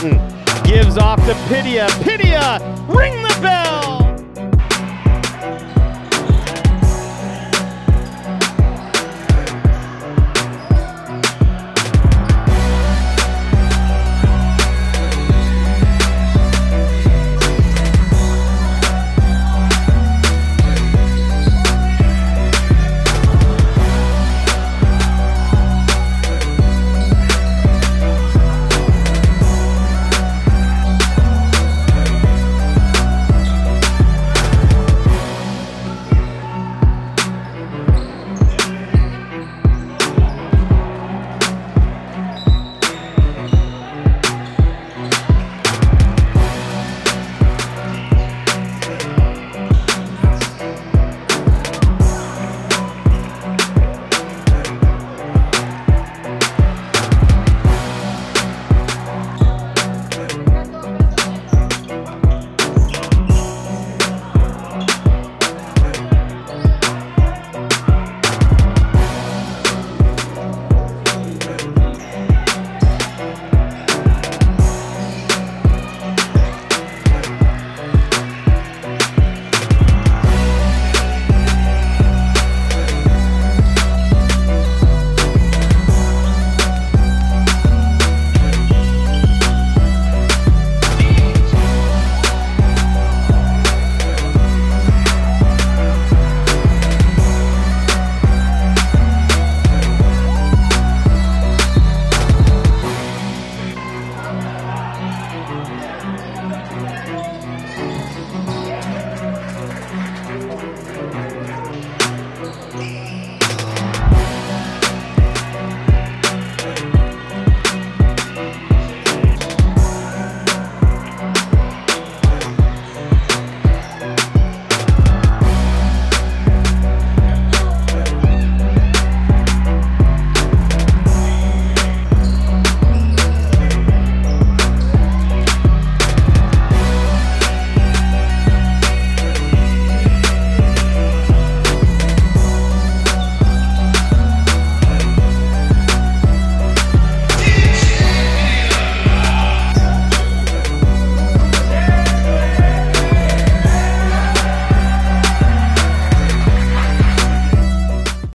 Gives off to Pitya. Pitya, ring